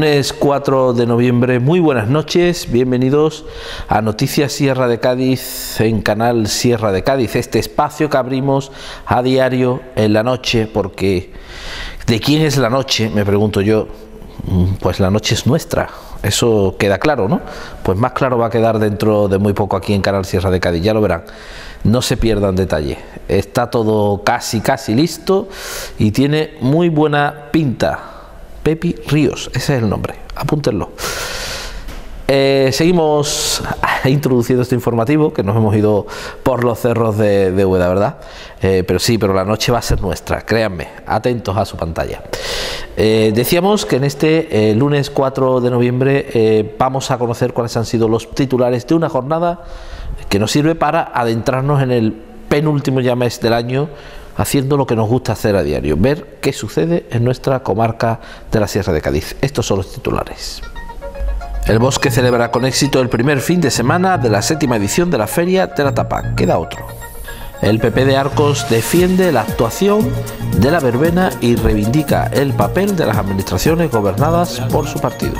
Lunes 4 de noviembre, muy buenas noches, bienvenidos a Noticias Sierra de Cádiz en Canal Sierra de Cádiz, este espacio que abrimos a diario en la noche, porque ¿de quién es la noche? Me pregunto yo, mm, pues la noche es nuestra, eso queda claro, ¿no? Pues más claro va a quedar dentro de muy poco aquí en Canal Sierra de Cádiz, ya lo verán. No se pierdan detalle. Está todo casi, casi listo y tiene muy buena pinta. Pepi Ríos, ese es el nombre, apúntenlo. Eh, seguimos introduciendo este informativo, que nos hemos ido por los cerros de, de ¿verdad? Eh, pero sí, pero la noche va a ser nuestra, créanme, atentos a su pantalla. Eh, decíamos que en este lunes 4 de noviembre vamos a conocer cuáles han sido los titulares de una jornada que nos sirve para adentrarnos en el penúltimo ya mes del año haciendo lo que nos gusta hacer a diario, ver qué sucede en nuestra comarca de la Sierra de Cádiz. Estos son los titulares. El Bosque celebra con éxito el primer fin de semana de la séptima edición de la Feria de la Tapa. Queda otro. El PP de Arcos defiende la actuación de la verbena y reivindica el papel de las administraciones gobernadas por su partido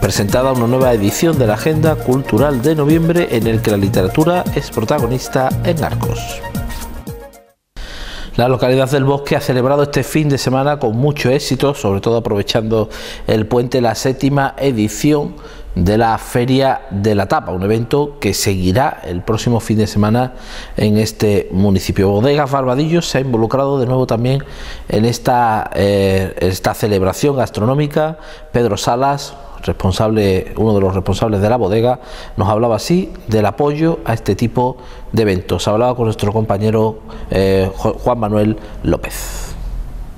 presentada una nueva edición de la Agenda Cultural de Noviembre en el que la literatura es protagonista en Arcos. La localidad del Bosque ha celebrado este fin de semana con mucho éxito, sobre todo aprovechando el puente la séptima edición de la Feria de la Tapa, un evento que seguirá el próximo fin de semana en este municipio. Bodegas Barbadillo se ha involucrado de nuevo también en esta, eh, esta celebración gastronómica. Pedro Salas, responsable, uno de los responsables de la bodega, nos hablaba así del apoyo a este tipo de eventos. Hablaba con nuestro compañero eh, Juan Manuel López.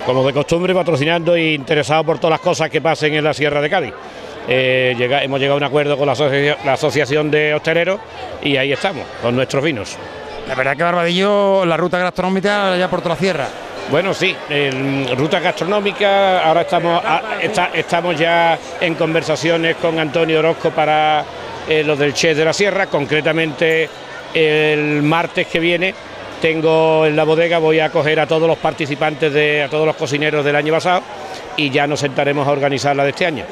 Como de costumbre, patrocinando e interesado por todas las cosas que pasen en la Sierra de Cádiz. Eh, hemos llegado a un acuerdo con la, la Asociación de Hosteleros y ahí estamos, con nuestros vinos. La verdad que Barbadillo, la ruta gastronómica ya por toda la sierra. Bueno, sí, en ruta gastronómica, ahora estamos, estamos ya en conversaciones con Antonio Orozco para eh, los del Che de la Sierra, concretamente el martes que viene tengo en la bodega, voy a coger a todos los participantes, de, a todos los cocineros del año pasado y ya nos sentaremos a organizar la de este año.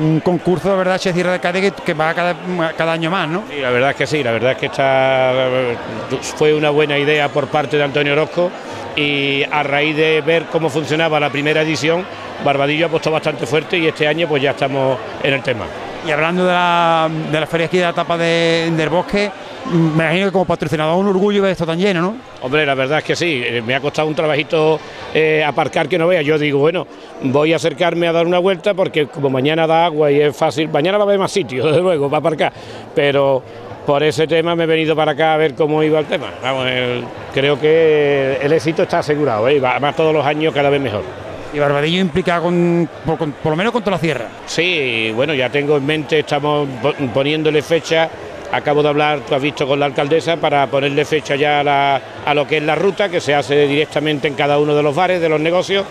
Un concurso, de verdad, Che Sierra de Cádiz que, va cada, cada, año más, ¿no? Sí, la verdad es que sí, la verdad es que esta fue una buena idea por parte de Antonio Orozco y a raíz de ver cómo funcionaba la primera edición, Barbadillo ha puesto bastante fuerte y este año pues ya estamos en el tema. Y hablando de la, de la feria aquí de la etapa del bosque, me imagino que como patrocinador un orgullo ver esto tan lleno, ¿no? Hombre, la verdad es que sí, eh, me ha costado un trabajito eh, aparcar que no vea. Yo digo, bueno, voy a acercarme a dar una vuelta porque como mañana da agua y es fácil, mañana va a haber más sitios, desde luego, para aparcar, pero por ese tema me he venido para acá a ver cómo iba el tema. Vamos, creo que el éxito está asegurado, ¿eh? además todos los años cada vez mejor. ¿Y Barbadillo implica con, por, lo menos contra la sierra? Sí, bueno, ya tengo en mente, estamos poniéndole fecha. Acabo de hablar, tú has visto con la alcaldesa, para ponerle fecha ya a, lo que es la ruta, que se hace directamente en cada uno de los bares, de los negocios,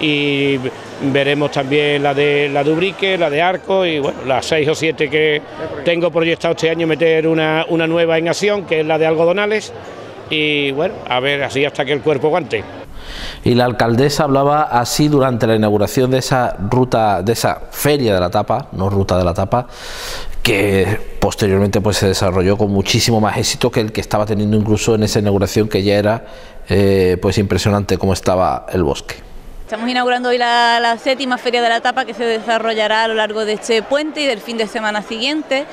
y veremos también la de la de Ubrique, la de Arco y bueno, las seis o siete que tengo proyectado este año meter una, una nueva en acción, que es la de algodonales, y bueno, a ver así hasta que el cuerpo aguante. Y la alcaldesa hablaba así durante la inauguración de esa ruta, de esa feria de la tapa, no ruta de la tapa, que posteriormente pues se desarrolló con muchísimo más éxito que el que estaba teniendo incluso en esa inauguración que ya era eh, pues impresionante como estaba el bosque. Estamos inaugurando hoy la, séptima Feria de la Tapa que se desarrollará a lo largo de este puente y del fin de semana siguiente.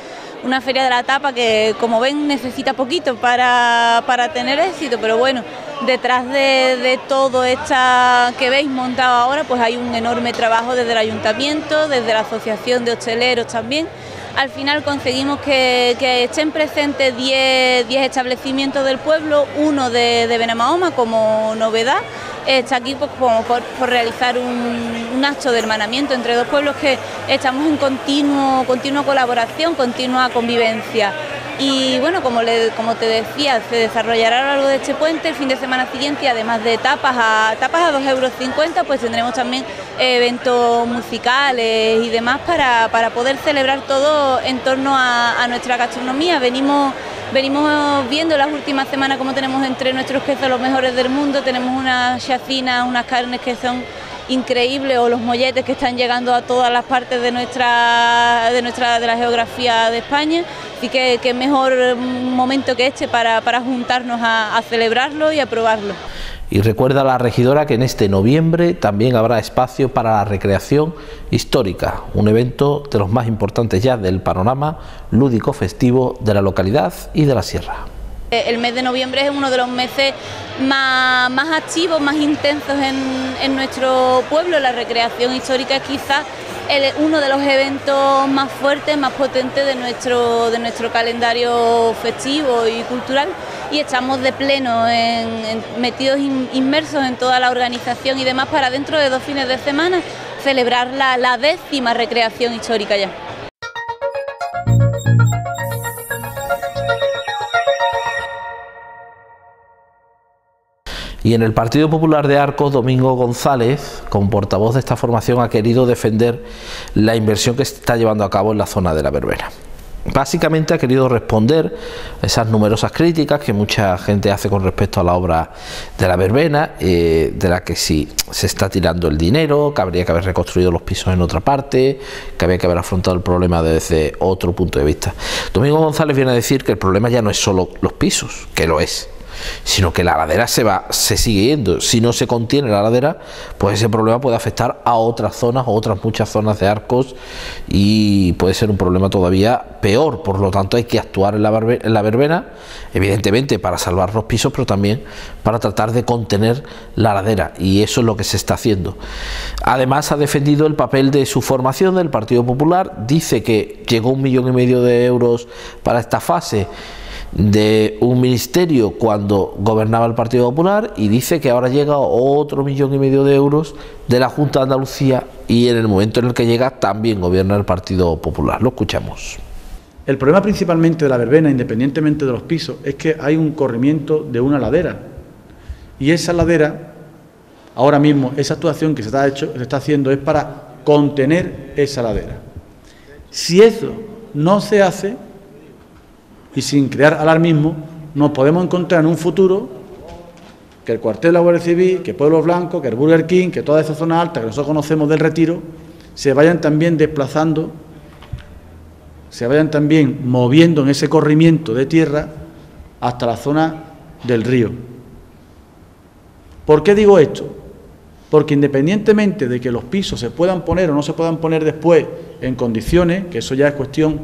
Una Feria de la Tapa que, como ven, necesita poquito para, tener éxito, pero bueno, detrás de, todo esto que veis montado ahora, pues hay un enorme trabajo desde el Ayuntamiento, desde la Asociación de Hosteleros también. Al final conseguimos que, estén presentes 10 establecimientos del pueblo, uno de, de Benamahoma como novedad está aquí pues, como por, realizar un, acto de hermanamiento entre dos pueblos que estamos en continuo, continua colaboración, continua convivencia. Y bueno, como, como te decía, se desarrollará a lo largo de este puente el fin de semana siguiente además de tapas a tapas a 2,50 euros, pues tendremos también eventos musicales y demás para, poder celebrar todo en torno a, a nuestra gastronomía. Venimos Venimos viendo las últimas semanas cómo tenemos entre nuestros quesos los mejores del mundo, tenemos unas chacinas, unas carnes que son increíble o los molletes que están llegando a todas las partes de nuestra de nuestra de la geografía de España así que, qué mejor momento que este para, juntarnos a, a celebrarlo y a probarlo. Y recuerda a la regidora que en este noviembre también habrá espacio para la recreación histórica, un evento de los más importantes ya del panorama lúdico festivo de la localidad y de la sierra. Eh, el mes de noviembre es uno de los meses más, activos, más intensos en, nuestro pueblo. La recreación histórica es quizás uno de los eventos más fuertes, más potentes de nuestro, de nuestro calendario festivo y cultural y estamos de pleno metidos inmersos en toda la organización y demás para dentro de dos fines de semana celebrar la décima recreación histórica ya. Y en el Partido Popular de Arcos, Domingo González, como portavoz de esta formación, ha querido defender la inversión que se está llevando a cabo en la zona de la verbena. Básicamente ha querido responder esas numerosas críticas que mucha gente hace con respecto a la obra de la verbena, eh, de la que sí se está tirando el dinero, que habría que haber reconstruido los pisos en otra parte, que había que haber afrontado el problema desde otro punto de vista. Domingo González viene a decir que el problema ya no es solo los pisos, que lo es, sino que la ladera se va, se sigue yendo. Si no se contiene la ladera, pues ese problema puede afectar a otras zonas, o otras muchas zonas de arcos, y puede ser un problema todavía peor. Por lo tanto, hay que actuar en la, en la verbena, evidentemente para salvar los pisos, pero también para tratar de contener la ladera, y eso es lo que se está haciendo. Además, ha defendido el papel de su formación del Partido Popular, dice que llegó un millón y medio de euros para esta fase de un ministerio cuando gobernaba el Partido Popular y dice que ahora llega otro millón y medio de euros de la Junta de Andalucía y en el momento en el que llega también gobierna el Partido Popular. Lo escuchamos. El problema principalmente de la verbena, independientemente de los pisos, es que hay un corrimiento de una ladera. Y esa ladera, ahora mismo, esa actuación que se está, hecho, se está haciendo es para contener esa ladera. Si eso no se hace, y sin crear alarmismo, nos podemos encontrar en un futuro que el cuartel de la Guardia Civil, que Pueblo Blanco, que el Burger King, que toda esa zona alta que nosotros conocemos del retiro, se vayan también desplazando, se vayan también moviendo en ese corrimiento de tierra hasta la zona del río. ¿Por qué digo esto? Porque independientemente de que los pisos se puedan poner o no se puedan poner después en condiciones, que eso ya es cuestión,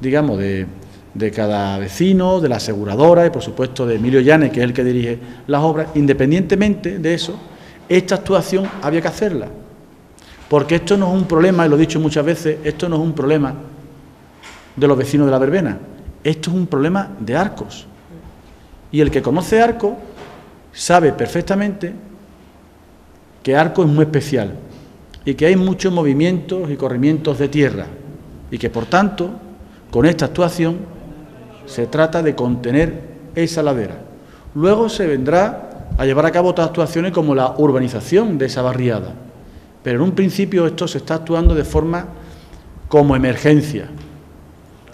digamos, de, de cada vecino, de la aseguradora y por supuesto de Emilio Llanes, que es el que dirige las obras, independientemente de eso, esta actuación había que hacerla. Porque esto no es un problema, y lo he dicho muchas veces, esto no es un problema de los vecinos de la verbena, esto es un problema de arcos. Y el que conoce arco sabe perfectamente que arco es muy especial y que hay muchos movimientos y corrimientos de tierra y que por tanto con esta actuación se trata de contener esa ladera. Luego se vendrá a llevar a cabo otras actuaciones como la urbanización de esa barriada. Pero en un principio esto se está actuando de forma como emergencia.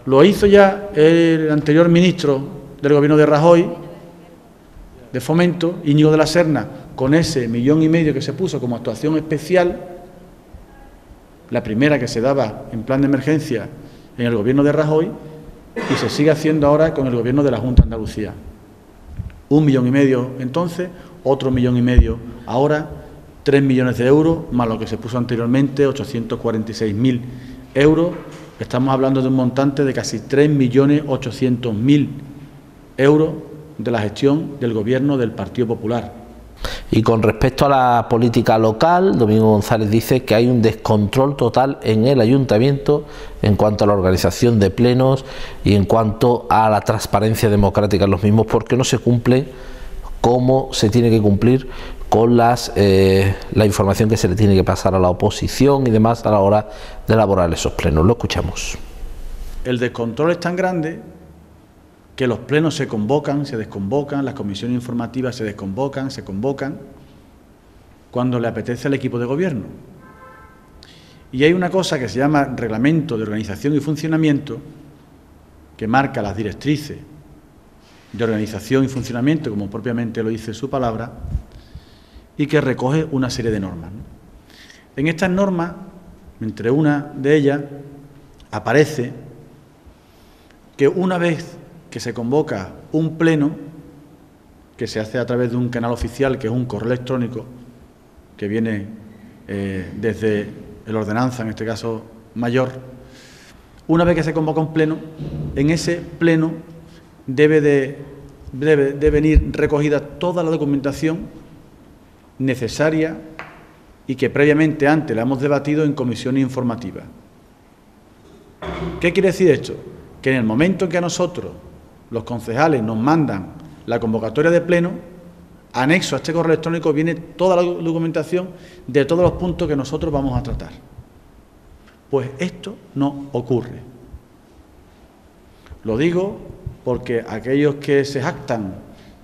Lo hizo ya el anterior ministro del gobierno de Rajoy, de Fomento, Íñigo de la Serna, con ese millón y medio que se puso como actuación especial, la primera que se daba en plan de emergencia en el gobierno de Rajoy, y se sigue haciendo ahora con el gobierno de la Junta de Andalucía. Un millón y medio entonces, otro millón y medio ahora, tres millones de euros, más lo que se puso anteriormente, 846.000 euros. Estamos hablando de un montante de casi 3.800.000 euros de la gestión del gobierno del Partido Popular. Y con respecto a la política local, Domingo González dice que hay un descontrol total en el ayuntamiento en cuanto a la organización de plenos y en cuanto a la transparencia democrática en los mismos, porque no se cumple como se tiene que cumplir con las, eh, la información que se le tiene que pasar a la oposición y demás a la hora de elaborar esos plenos. Lo escuchamos. El descontrol es tan grande que los plenos se convocan, se desconvocan, las comisiones informativas se desconvocan, se convocan, cuando le apetece al equipo de gobierno. Y hay una cosa que se llama reglamento de organización y funcionamiento, que marca las directrices de organización y funcionamiento, como propiamente lo dice su palabra, y que recoge una serie de normas. En estas normas, entre una de ellas, aparece que una vez que se convoca un pleno, que se hace a través de un canal oficial, que es un correo electrónico, que viene eh, desde el ordenanza, en este caso mayor, una vez que se convoca un pleno, en ese pleno debe de, debe de venir recogida toda la documentación necesaria y que previamente antes la hemos debatido en comisión informativa. ¿Qué quiere decir esto? Que en el momento en que a nosotros, los concejales, nos mandan la convocatoria de pleno, anexo a este correo electrónico viene toda la documentación de todos los puntos que nosotros vamos a tratar. Pues esto no ocurre. Lo digo porque aquellos que se jactan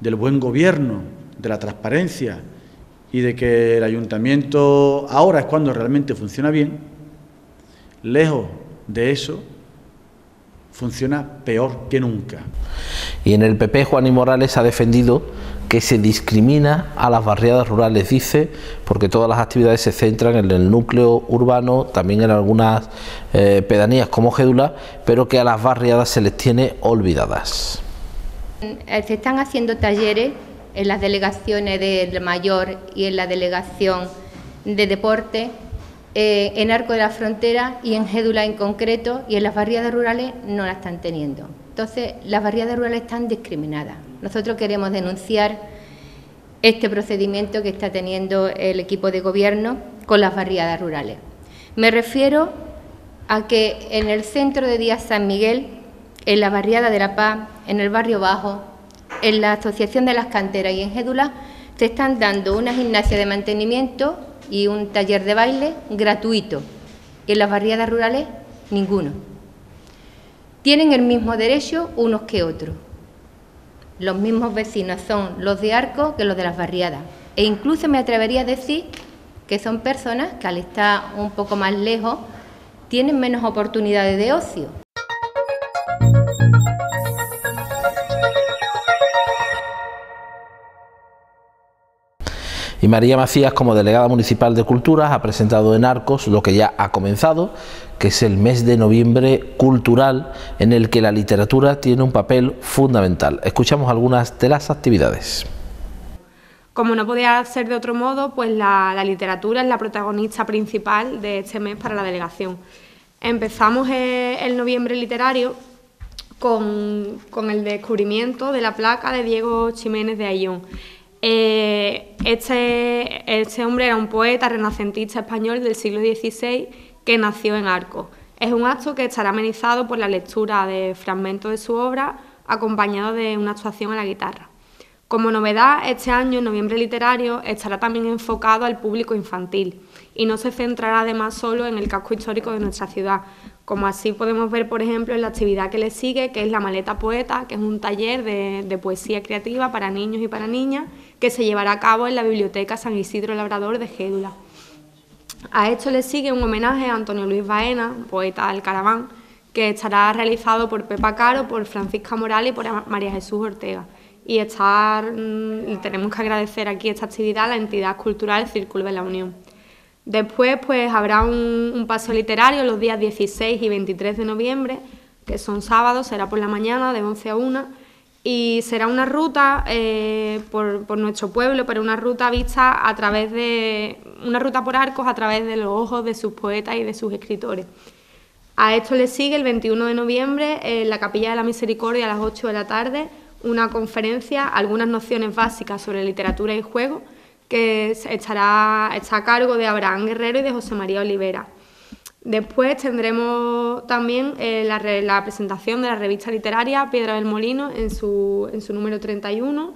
del buen gobierno, de la transparencia y de que el ayuntamiento ahora es cuando realmente funciona bien, lejos de eso, funciona peor que nunca. Y en el PP Juan y Morales ha defendido que se discrimina a las barriadas rurales, dice, porque todas las actividades se centran en el núcleo urbano, también en algunas eh, pedanías como Gédula, pero que a las barriadas se les tiene olvidadas. Eh, se están haciendo talleres en las delegaciones de Mayor y en la delegación de deporte, eh, en Arco de la Frontera y en Gédula en concreto, y en las barriadas rurales no la están teniendo. Entonces, las barriadas rurales están discriminadas. Nosotros queremos denunciar este procedimiento que está teniendo el equipo de gobierno con las barriadas rurales. Me refiero a que en el centro de Díaz San Miguel, en la barriada de La Paz, en el barrio Bajo, en la Asociación de las Canteras y en Gédula, se están dando una gimnasia de mantenimiento y un taller de baile gratuito. En las barriadas rurales, ninguno. Tienen el mismo derecho unos que otros. Los mismos vecinos son los de Arco que los de las barriadas. E incluso me atrevería a decir que son personas que al estar un poco más lejos tienen menos oportunidades de ocio. Y María Macías, como delegada municipal de Culturas, ha presentado en Arcos lo que ya ha comenzado, que es el mes de noviembre cultural, en el que la literatura tiene un papel fundamental. Escuchamos algunas de las actividades. Como no podía ser de otro modo, pues la, literatura es la protagonista principal de este mes para la delegación. Empezamos el noviembre literario con, el descubrimiento de la placa de Diego Ximénez de Ayllón eh, este, este, hombre era un poeta renacentista español del siglo XVI que nació en Arcos. Es un acto que estará amenizado por la lectura de fragmentos de su obra, acompañado de una actuación a la guitarra. Como novedad, este año, el Noviembre Literario, estará también enfocado al público infantil y no se centrará además solo en el casco histórico de nuestra ciudad, como así podemos ver, por ejemplo, en la actividad que le sigue, que es la Maleta Poeta, que es un taller de, poesía creativa para niños y para niñas, que se llevará a cabo en la Biblioteca San Isidro Labrador de Gédula. A esto le sigue un homenaje a Antonio Luis Baena, poeta del Caraván, que estará realizado por Pepa Caro, por Francisca Morales y por María Jesús Ortega y estar, mm, tenemos que agradecer aquí esta actividad a la entidad cultural Círculo de la Unión. Después pues habrá un, paseo literario los días 16 y 23 de noviembre, que son sábados, será por la mañana de 11 a 1 y será una ruta eh, por, por, nuestro pueblo, pero una ruta vista a través de, una ruta por arcos a través de los ojos de sus poetas y de sus escritores. A esto le sigue el 21 de noviembre en la Capilla de la Misericordia a las 8 de la tarde una conferencia, algunas nociones básicas sobre literatura y juego, que estará, está a cargo de Abraham Guerrero y de José María Olivera. Después tendremos también eh, la, presentación de la revista literaria Piedra del Molino en su, en su número 31.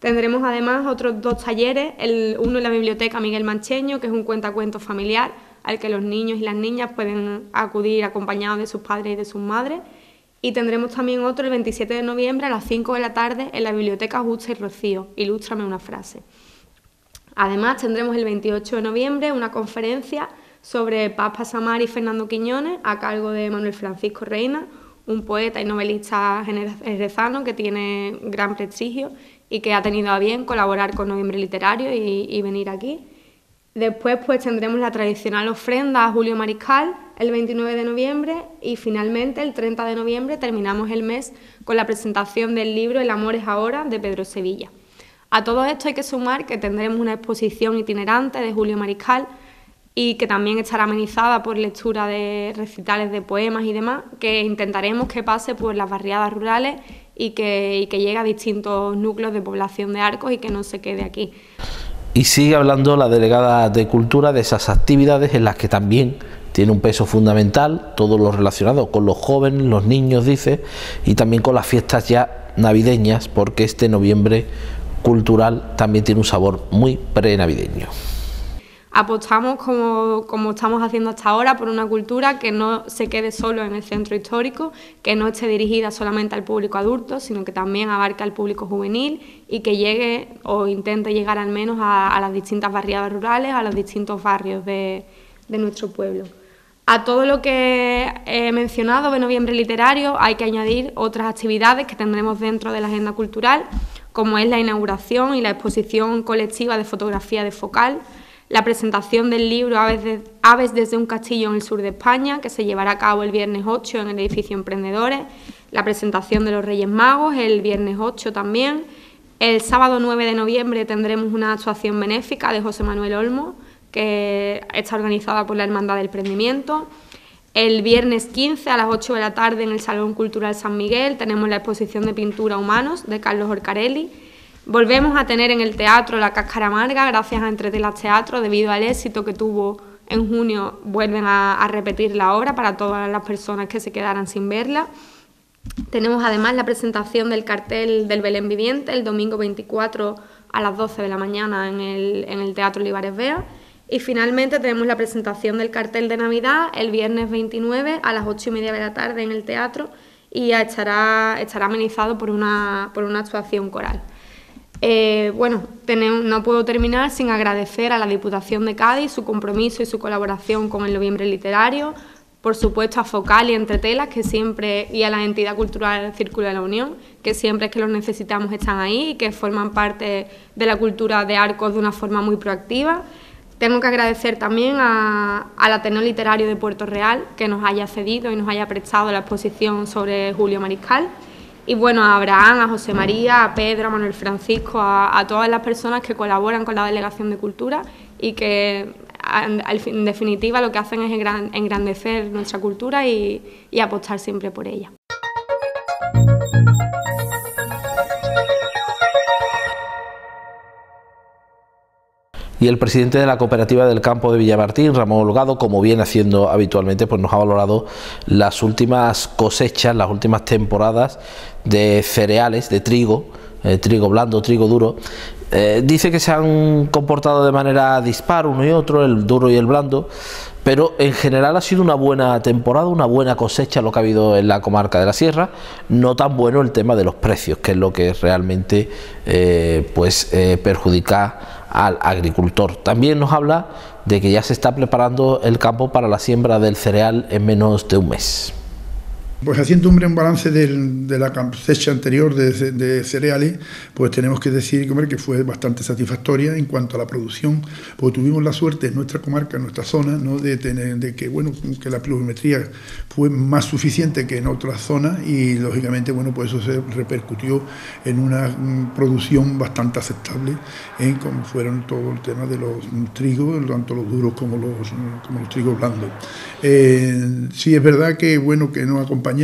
Tendremos además otros dos talleres, el, uno en la biblioteca Miguel Mancheño, que es un cuentacuentos familiar al que los niños y las niñas pueden acudir acompañados de sus padres y de sus madres y tendremos también otro el 27 de noviembre a las 5 de la tarde en la Biblioteca Justa y Rocío. Ilústrame una frase. Además, tendremos el 28 de noviembre una conferencia sobre Paz Pasamar y Fernando Quiñones a cargo de Manuel Francisco Reina, un poeta y novelista jerezano que tiene gran prestigio y que ha tenido a bien colaborar con Noviembre Literario y, y venir aquí. Después pues tendremos la tradicional ofrenda a Julio Mariscal el 29 de noviembre y finalmente el 30 de noviembre terminamos el mes con la presentación del libro El amor es ahora de Pedro Sevilla. A todo esto hay que sumar que tendremos una exposición itinerante de Julio Mariscal y que también estará amenizada por lectura de recitales de poemas y demás, que intentaremos que pase por las barriadas rurales y que, que llegue a distintos núcleos de población de Arcos y que no se quede aquí. Y sigue hablando la delegada de Cultura de esas actividades en las que también tiene un peso fundamental, todo lo relacionado con los jóvenes, los niños, dice, y también con las fiestas ya navideñas, porque este noviembre cultural también tiene un sabor muy prenavideño apostamos, como, como, estamos haciendo hasta ahora, por una cultura que no se quede solo en el centro histórico, que no esté dirigida solamente al público adulto, sino que también abarque al público juvenil y que llegue o intente llegar al menos a, las distintas barriadas rurales, a los distintos barrios de, de nuestro pueblo. A todo lo que he mencionado de noviembre literario hay que añadir otras actividades que tendremos dentro de la agenda cultural, como es la inauguración y la exposición colectiva de fotografía de focal, la presentación del libro Aves, desde un castillo en el sur de España, que se llevará a cabo el viernes 8 en el edificio Emprendedores, la presentación de los Reyes Magos el viernes 8 también. El sábado 9 de noviembre tendremos una actuación benéfica de José Manuel Olmo, que está organizada por la Hermandad del Prendimiento. El viernes 15 a las 8 de la tarde en el Salón Cultural San Miguel tenemos la exposición de pintura Humanos de Carlos Orcarelli Volvemos a tener en el teatro La Cáscara Amarga, gracias a Entretelas Teatro, debido al éxito que tuvo en junio, vuelven a, repetir la obra para todas las personas que se quedaran sin verla. Tenemos además la presentación del cartel del Belén Viviente el domingo 24 a las 12 de la mañana en el, en el Teatro Olivares Vea. Y finalmente tenemos la presentación del cartel de Navidad el viernes 29 a las 8 y media de la tarde en el teatro y estará, estará amenizado por una, por una actuación coral. Eh, bueno, no puedo terminar sin agradecer a la Diputación de Cádiz su compromiso y su colaboración con el Noviembre Literario, por supuesto a Focal y Entre Telas, que siempre, y a la entidad cultural Círculo de la Unión, que siempre que los necesitamos están ahí y que forman parte de la cultura de Arcos de una forma muy proactiva. Tengo que agradecer también al Ateneo Literario de Puerto Real, que nos haya cedido y nos haya prestado la exposición sobre Julio Mariscal. Y bueno, a Abraham, a José María, a Pedro, a Manuel Francisco, a, todas las personas que colaboran con la Delegación de Cultura y que en definitiva lo que hacen es engrandecer nuestra cultura y apostar siempre por ella. Y el presidente de la cooperativa del campo de Villamartín, Ramón Holgado, como viene haciendo habitualmente, pues nos ha valorado las últimas cosechas, las últimas temporadas de cereales, de trigo, eh, trigo blando, trigo duro. Eh, dice que se han comportado de manera dispar uno y otro, el duro y el blando, pero en general ha sido una buena temporada, una buena cosecha lo que ha habido en la comarca de la Sierra, no tan bueno el tema de los precios, que es lo que realmente eh, pues perjudica al agricultor. También nos habla de que ya se está preparando el campo para la siembra del cereal en menos de un mes. Pues haciendo un balance de la cosecha anterior de, cereales, pues tenemos que decir que fue bastante satisfactoria en cuanto a la producción, porque tuvimos la suerte en nuestra comarca, en nuestra zona, de, tener, de que, bueno, que la pluviometría fue más suficiente que en otras zonas y, lógicamente, bueno, pues eso se repercutió en una mm, producción bastante aceptable, en como fueron todo el tema de los trigos, tanto los duros como los, trigos blandos. Eh, sí es verdad que, bueno, que no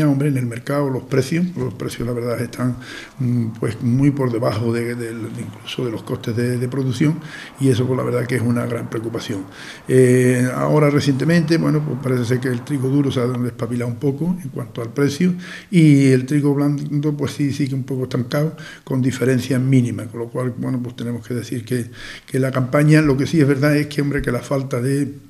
hombre, en el mercado los precios, los precios la verdad están mm, pues muy por debajo de, incluso de los costes de, producción y eso pues la verdad que es una gran preocupación. Eh, ahora recientemente, bueno, pues parece ser que el trigo duro se ha despapilado un poco en cuanto al precio y el trigo blando pues sí sigue un poco estancado con diferencias mínimas, con lo cual, bueno, pues tenemos que decir que, que la campaña, lo que sí es verdad es que, hombre, que la falta de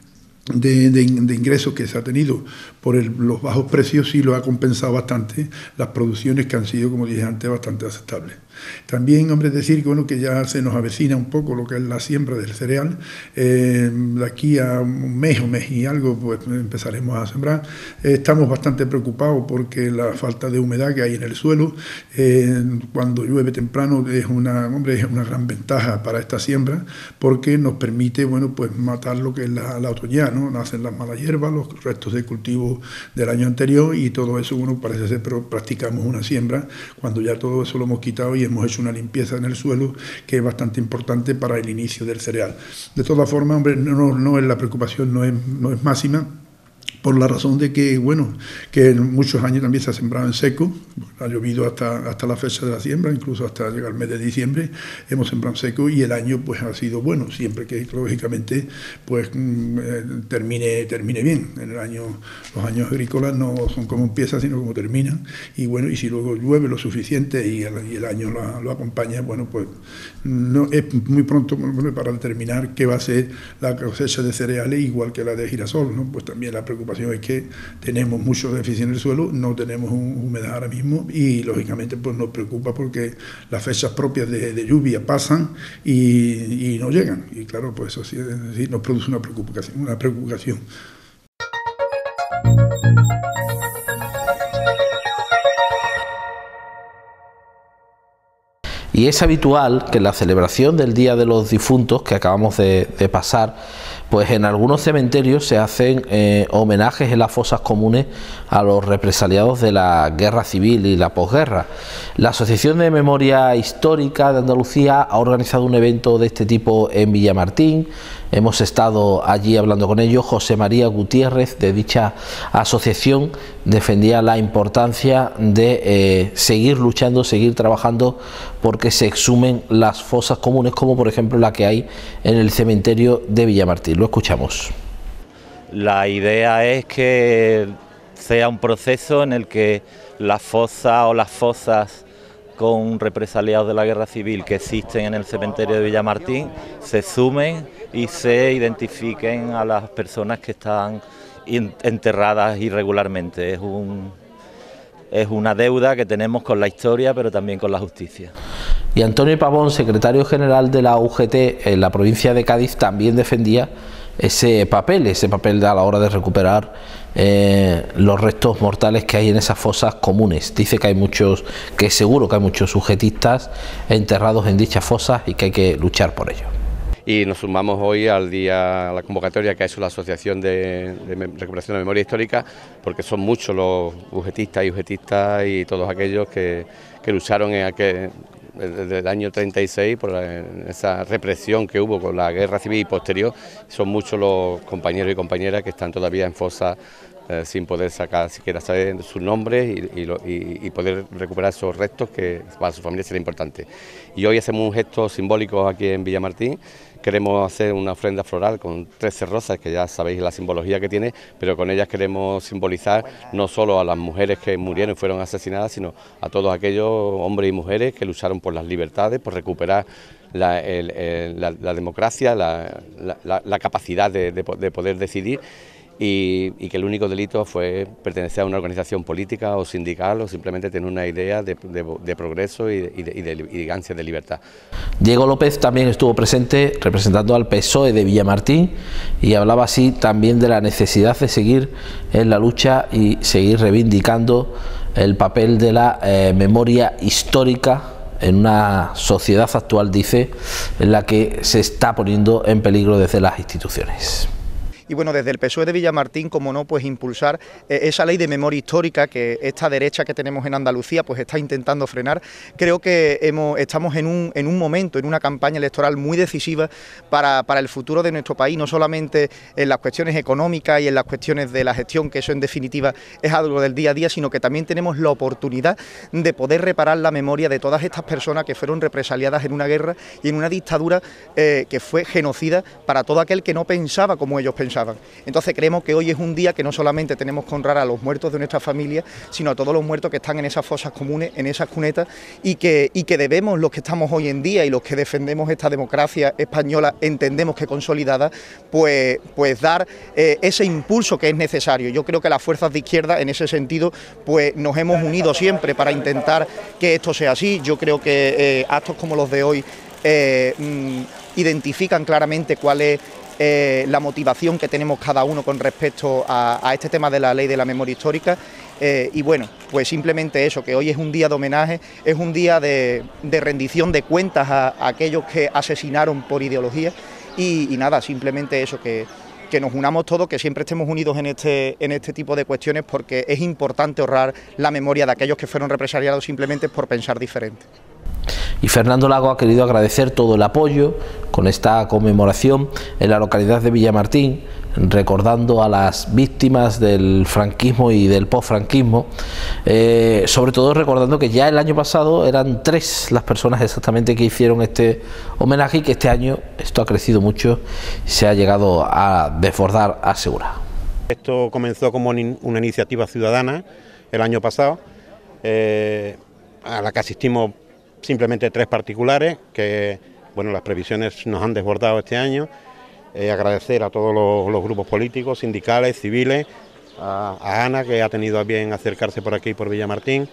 de, ingresos que se ha tenido por los bajos precios sí lo ha compensado bastante las producciones que han sido, como dije antes, bastante aceptables. También, hombre, decir que, bueno, que ya se nos avecina un poco lo que es la siembra del cereal. Eh, de aquí a un mes o mes y algo, pues empezaremos a sembrar. estamos bastante preocupados porque la falta de humedad que hay en el suelo, eh, cuando llueve temprano, es una, hombre, es una gran ventaja para esta siembra porque nos permite, bueno, pues matar lo que es la, la ¿no? Nacen las malas hierbas, los restos de cultivo del año anterior y todo eso, bueno, parece ser, pero practicamos una siembra cuando ya todo eso lo hemos quitado y hemos hecho una limpieza en el suelo que es bastante importante para el inicio del cereal. De todas formas, hombre, no, es la preocupación, no es máxima por la razón de que, bueno, que muchos años también se ha sembrado en seco, ha llovido hasta, hasta la fecha de la siembra, incluso hasta llegar al mes de diciembre, hemos sembrado en seco y el año pues ha sido bueno, siempre que lógicamente pues mm, eh, termine, termine bien. En el año, los años agrícolas no son como empiezan, sino como terminan, y bueno, y si luego llueve lo suficiente y el, año lo, acompaña, bueno, pues no es muy pronto para determinar qué va a ser la cosecha de cereales, igual que la de girasol, ¿no? Pues también la preocupación es que tenemos mucho déficit en el suelo, no tenemos humedad ahora mismo y lógicamente pues nos preocupa porque las fechas propias de, lluvia pasan y, no llegan. Y claro, pues eso sí, nos produce una preocupación. Una preocupación. Y es habitual que la celebración del Día de los Difuntos que acabamos de pasar, pues en algunos cementerios se hacen eh, homenajes en las fosas comunes a los represaliados de la guerra civil y la posguerra. La Asociación de Memoria Histórica de Andalucía ha organizado un evento de este tipo en Villamartín. Hemos estado allí hablando con ellos. José María Gutiérrez de dicha asociación defendía la importancia de eh, seguir luchando, seguir trabajando porque se exhumen las fosas comunes como por ejemplo la que hay en el cementerio de Villamartín. Lo escuchamos. La idea es que sea un proceso en el que las fosas o las fosas con represaliados de la guerra civil que existen en el cementerio de Villamartín se sumen y se identifiquen a las personas que están enterradas irregularmente. Es un, es una deuda que tenemos con la historia, pero también con la justicia. Y Antonio Pavón, secretario general de la UGT en la provincia de Cádiz, también defendía ese papel, ese papel a la hora de recuperar eh, los restos mortales que hay en esas fosas comunes. Dice que hay muchos, que seguro que hay muchos sujetistas enterrados en dichas fosas y que hay que luchar por ello. Y nos sumamos hoy al día, a la convocatoria que ha hecho la Asociación de, Recuperación de Memoria Histórica, porque son muchos los ujetistas y ujetistas y todos aquellos que, que lucharon en aquel, desde el año 36 por esa represión que hubo con la guerra civil y posterior. Son muchos los compañeros y compañeras que están todavía en fosa eh, sin poder sacar siquiera saber sus nombres y, poder recuperar esos restos que para su familia será importante. Y hoy hacemos un gesto simbólico aquí en Villamartín Queremos hacer una ofrenda floral con 13 rosas, que ya sabéis la simbología que tiene, pero con ellas queremos simbolizar no solo a las mujeres que murieron y fueron asesinadas, sino a todos aquellos hombres y mujeres que lucharon por las libertades, por recuperar la, democracia, la, capacidad de poder decidir y, que el único delito fue pertenecer a una organización política o sindical o simplemente tener una idea de, progreso y, de, y de, de libertad. Diego López también estuvo presente representando al PSOE de Villamartín y hablaba así también de la necesidad de seguir en la lucha y seguir reivindicando el papel de la eh, memoria histórica en una sociedad actual, dice, en la que se está poniendo en peligro desde las instituciones y bueno, desde el PSOE de Villamartín, como no, pues impulsar eh, esa ley de memoria histórica que esta derecha que tenemos en Andalucía pues está intentando frenar. Creo que hemos, estamos en un, en un momento, en una campaña electoral muy decisiva para, el futuro de nuestro país, no solamente en las cuestiones económicas y en las cuestiones de la gestión, que eso en definitiva es algo del día a día, sino que también tenemos la oportunidad de poder reparar la memoria de todas estas personas que fueron represaliadas en una guerra y en una dictadura eh, que fue genocida para todo aquel que no pensaba como ellos pensaban Entonces creemos que hoy es un día que no solamente tenemos que honrar a los muertos de nuestra familia, sino a todos los muertos que están en esas fosas comunes, en esas cunetas, y que, y que debemos, los que estamos hoy en día y los que defendemos esta democracia española, entendemos que consolidada, pues, pues dar eh, ese impulso que es necesario. Yo creo que las fuerzas de izquierda, en ese sentido, pues nos hemos unido siempre para intentar que esto sea así. Yo creo que eh, actos como los de hoy eh, mm, identifican claramente cuál es eh, la motivación que tenemos cada uno con respecto a, este tema de la ley de la memoria histórica. Eh, y bueno, pues simplemente eso, que hoy es un día de homenaje, es un día de, rendición de cuentas a, aquellos que asesinaron por ideología y, nada, simplemente eso, que, que nos unamos todos, que siempre estemos unidos en este, en este tipo de cuestiones porque es importante ahorrar la memoria de aquellos que fueron represaliados simplemente por pensar diferente. Y Fernando Lago ha querido agradecer todo el apoyo con esta conmemoración en la localidad de Villamartín, recordando a las víctimas del franquismo y del postfranquismo, eh, sobre todo recordando que ya el año pasado eran tres las personas exactamente que hicieron este homenaje y que este año esto ha crecido mucho y se ha llegado a desbordar, asegura. Esto comenzó como una iniciativa ciudadana el año pasado, eh, a la que asistimos simplemente tres particulares que, bueno, las previsiones nos han desbordado este año. Eh, agradecer a todos los, grupos políticos, sindicales, civiles, a, Ana que ha tenido a bien acercarse por aquí, por Villamartín.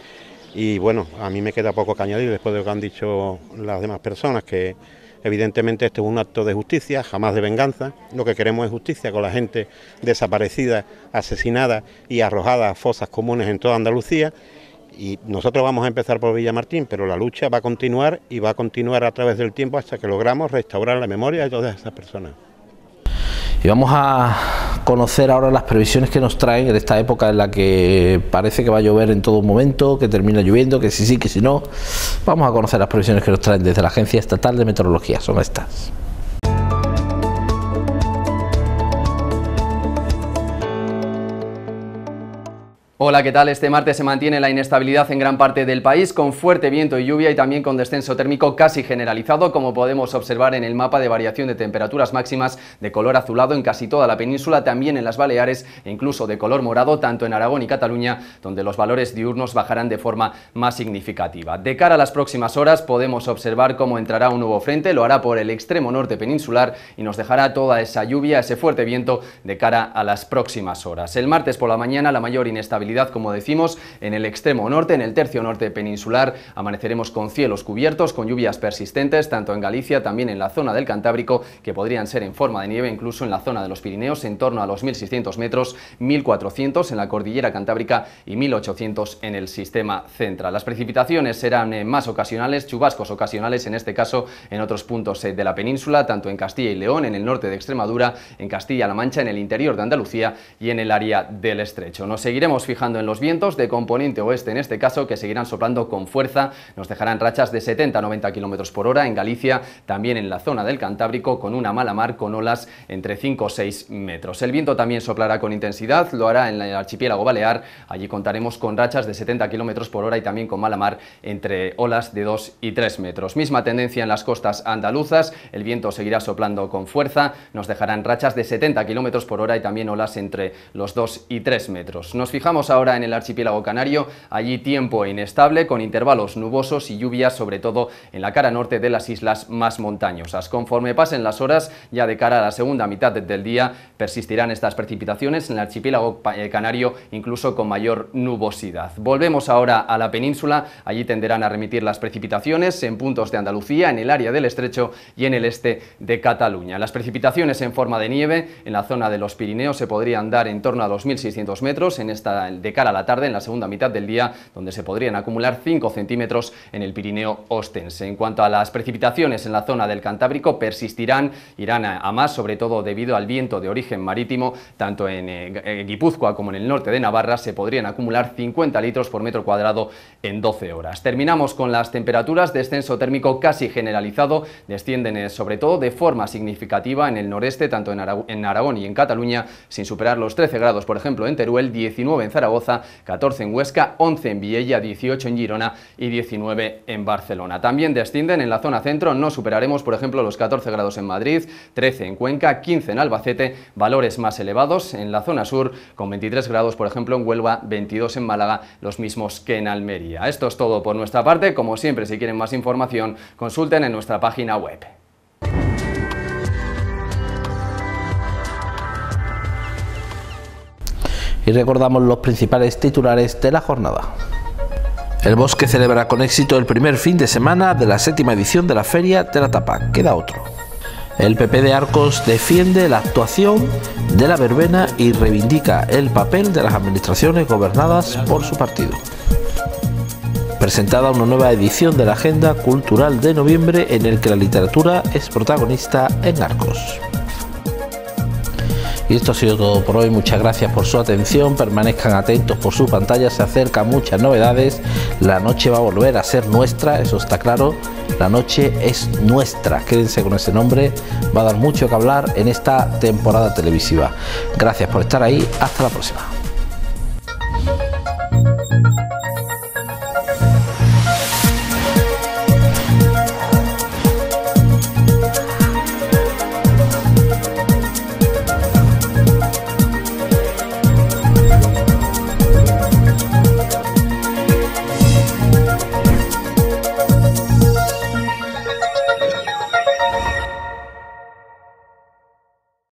Y bueno, a mí me queda poco que añadir después de lo que han dicho las demás personas, que evidentemente este es un acto de justicia, jamás de venganza. Lo que queremos es justicia con la gente desaparecida, asesinada y arrojada a fosas comunes en toda Andalucía y nosotros vamos a empezar por Villamartín, pero la lucha va a continuar y va a continuar a través del tiempo hasta que logramos restaurar la memoria de todas esas personas. Y vamos a conocer ahora las previsiones que nos traen en esta época en la que parece que va a llover en todo momento, que termina lloviendo, que si sí, que si no. Vamos a conocer las previsiones que nos traen desde la Agencia Estatal de Meteorología. Son estas. Hola, ¿qué tal? Este martes se mantiene la inestabilidad en gran parte del país, con fuerte viento y lluvia y también con descenso térmico casi generalizado, como podemos observar en el mapa de variación de temperaturas máximas de color azulado en casi toda la península, también en las Baleares e incluso de color morado, tanto en Aragón y Cataluña, donde los valores diurnos bajarán de forma más significativa. De cara a las próximas horas podemos observar cómo entrará un nuevo frente, lo hará por el extremo norte peninsular y nos dejará toda esa lluvia, ese fuerte viento de cara a las próximas horas. El martes por la mañana la mayor inestabilidad como decimos, en el extremo norte, en el tercio norte peninsular, amaneceremos con cielos cubiertos, con lluvias persistentes, tanto en Galicia, también en la zona del Cantábrico, que podrían ser en forma de nieve, incluso en la zona de los Pirineos, en torno a los 1.600 metros, 1.400 en la cordillera Cantábrica y 1.800 en el sistema central. Las precipitaciones serán eh, más ocasionales, chubascos ocasionales, en este caso en otros puntos eh, de la península, tanto en Castilla y León, en el norte de Extremadura, en Castilla-La Mancha, en el interior de Andalucía y en el área del Estrecho. Nos seguiremos fijando en los vientos de componente oeste, en este caso, que seguirán soplando con fuerza, nos dejarán rachas de 70 a 90 km por hora en Galicia, también en la zona del Cantábrico, con una mala mar con olas entre 5 o 6 metros. El viento también soplará con intensidad, lo hará en el archipiélago balear, allí contaremos con rachas de 70 km por hora y también con mala mar entre olas de 2 y 3 metros. Misma tendencia en las costas andaluzas, el viento seguirá soplando con fuerza, nos dejarán rachas de 70 km por hora y también olas entre los 2 y 3 metros. Nos fijamos ahora en el archipiélago canario, allí tiempo inestable con intervalos nubosos y lluvias sobre todo en la cara norte de las islas más montañosas. Conforme pasen las horas, ya de cara a la segunda mitad del día, persistirán estas precipitaciones en el archipiélago eh, canario incluso con mayor nubosidad. Volvemos ahora a la península, allí tenderán a remitir las precipitaciones en puntos de Andalucía, en el área del estrecho y en el este de Cataluña. Las precipitaciones en forma de nieve en la zona de los Pirineos se podrían dar en torno a 2.600 metros en esta de cara a la tarde, en la segunda mitad del día, donde se podrían acumular 5 centímetros en el Pirineo Ostense. En cuanto a las precipitaciones en la zona del Cantábrico, persistirán, irán a, más, sobre todo debido al viento de origen marítimo, tanto en eh, Guipúzcoa como en el norte de Navarra, se podrían acumular 50 litros por metro cuadrado en 12 horas. Terminamos con las temperaturas, descenso térmico casi generalizado, descienden eh, sobre todo de forma significativa en el noreste, tanto en Aragón y en Cataluña, sin superar los 13 grados, por ejemplo, en Teruel, 19 en Zaragoza, Zaragoza, 14 en Huesca, 11 en Viella, 18 en Girona y 19 en Barcelona. También descienden en la zona centro, no superaremos por ejemplo los 14 grados en Madrid, 13 en Cuenca, 15 en Albacete, valores más elevados en la zona sur con 23 grados por ejemplo en Huelva, 22 en Málaga, los mismos que en Almería. Esto es todo por nuestra parte, como siempre si quieren más información consulten en nuestra página web. Y recordamos los principales titulares de la jornada. El Bosque celebra con éxito el primer fin de semana de la séptima edición de la Feria de la Tapa. Queda otro. El PP de Arcos defiende la actuación de la verbena y reivindica el papel de las administraciones gobernadas por su partido. Presentada una nueva edición de la Agenda Cultural de Noviembre en el que la literatura es protagonista en Arcos. Y esto ha sido todo por hoy. Muchas gracias por su atención. Permanezcan atentos por su pantalla. Se acercan muchas novedades. La noche va a volver a ser nuestra, eso está claro. La noche es nuestra. Quédense con ese nombre. Va a dar mucho que hablar en esta temporada televisiva. Gracias por estar ahí. Hasta la próxima.